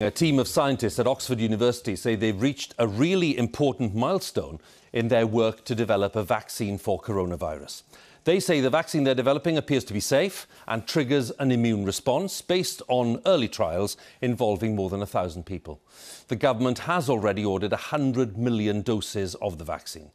A team of scientists at Oxford University say they've reached a really important milestone in their work to develop a vaccine for coronavirus. They say the vaccine they're developing appears to be safe and triggers an immune response based on early trials involving more than a thousand people. The government has already ordered 100 million doses of the vaccine.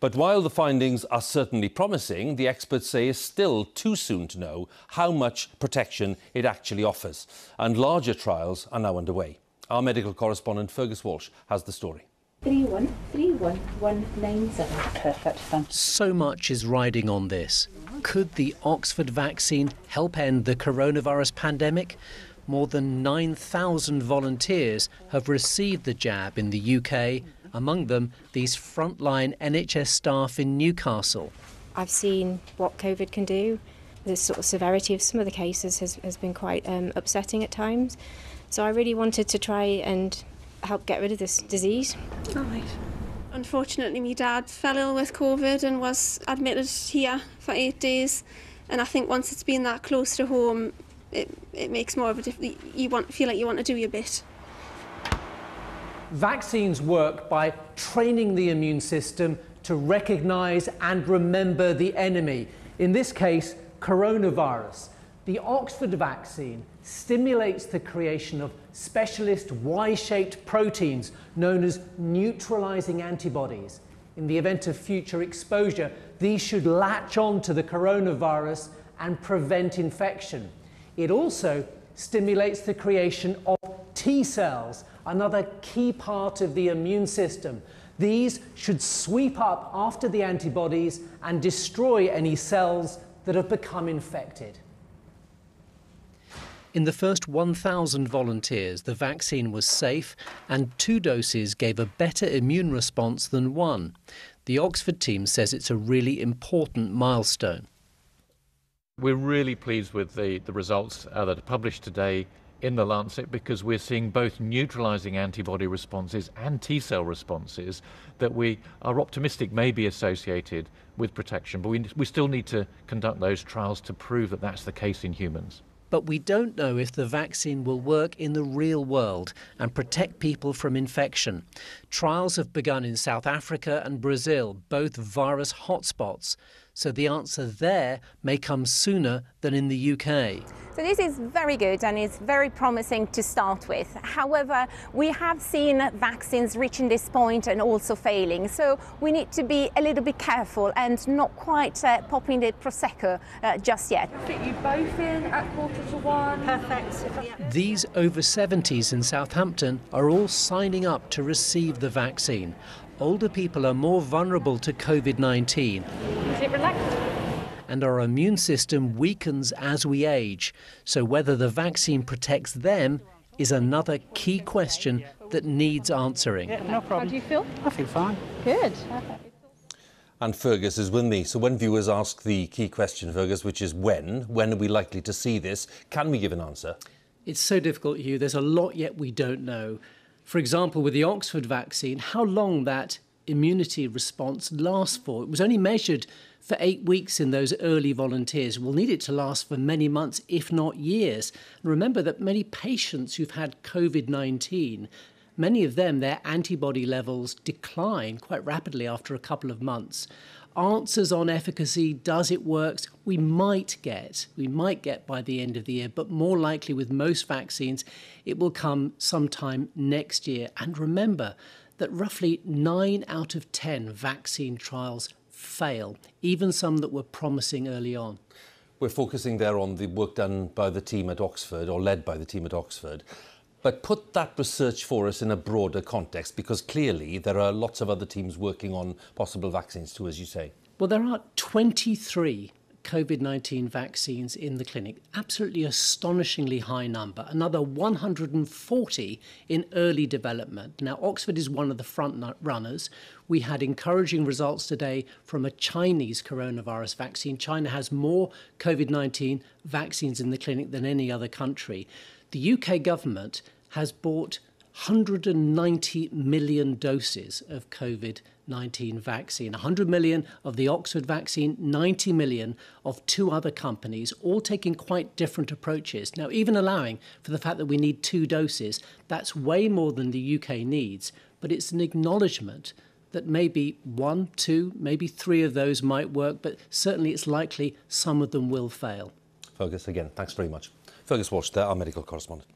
But while the findings are certainly promising, the experts say it's still too soon to know how much protection it actually offers. And larger trials are now underway. Our medical correspondent Fergus Walsh has the story. Three one three one one nine seven. Perfect, thank you. So much is riding on this. Could the Oxford vaccine help end the coronavirus pandemic? More than 9,000 volunteers have received the jab in the UK, among them these frontline NHS staff in Newcastle. I've seen what COVID can do. The sort of severity of some of the cases has, has been quite um, upsetting at times. So I really wanted to try and help get rid of this disease. All right. Unfortunately, my dad fell ill with COVID and was admitted here for eight days. And I think once it's been that close to home, it, it makes more of a difference. You want feel like you want to do your bit. Vaccines work by training the immune system to recognize and remember the enemy. In this case, coronavirus. The Oxford vaccine stimulates the creation of specialist Y-shaped proteins known as neutralizing antibodies. In the event of future exposure, these should latch on to the coronavirus and prevent infection. It also stimulates the creation of T cells, another key part of the immune system. These should sweep up after the antibodies and destroy any cells that have become infected. In the first 1,000 volunteers, the vaccine was safe and two doses gave a better immune response than one. The Oxford team says it's a really important milestone. We're really pleased with the, the results uh, that are published today in the Lancet because we're seeing both neutralizing antibody responses and T cell responses that we are optimistic may be associated with protection. But we, we still need to conduct those trials to prove that that's the case in humans but we don't know if the vaccine will work in the real world and protect people from infection. Trials have begun in South Africa and Brazil, both virus hotspots so the answer there may come sooner than in the UK. So this is very good and it's very promising to start with. However, we have seen vaccines reaching this point and also failing. So we need to be a little bit careful and not quite uh, popping the Prosecco uh, just yet. Fit you both in at quarter to one. Perfect. These over 70s in Southampton are all signing up to receive the vaccine older people are more vulnerable to COVID 19. And our immune system weakens as we age. So, whether the vaccine protects them is another key question that needs answering. Yeah, no problem. How do you feel? I feel fine. Good. And Fergus is with me. So when viewers ask the key question, Fergus, which is when, when are we likely to see this? Can we give an answer? It's so difficult, Huw. There's a lot yet we don't know for example, with the Oxford vaccine, how long that immunity response lasts for. It was only measured for eight weeks in those early volunteers. We'll need it to last for many months, if not years. And remember that many patients who've had COVID 19 many of them, their antibody levels decline quite rapidly after a couple of months answers on efficacy, does it work, we might get, we might get by the end of the year, but more likely with most vaccines, it will come sometime next year. And remember that roughly nine out of 10 vaccine trials fail, even some that were promising early on. We're focusing there on the work done by the team at Oxford, or led by the team at Oxford. But put that research for us in a broader context, because clearly there are lots of other teams working on possible vaccines too, as you say. Well, there are 23 COVID 19 vaccines in the clinic. Absolutely astonishingly high number. Another 140 in early development. Now, Oxford is one of the front runners. We had encouraging results today from a Chinese coronavirus vaccine. China has more COVID 19 vaccines in the clinic than any other country. The UK government has bought 190 million doses of COVID 19 vaccine. 100 million of the Oxford vaccine, 90 million of two other companies, all taking quite different approaches. Now, even allowing for the fact that we need two doses, that's way more than the UK needs, but it's an acknowledgement that maybe one, two, maybe three of those might work, but certainly it's likely some of them will fail. Fergus, again, thanks very much. Fergus Walsh, there, our medical correspondent.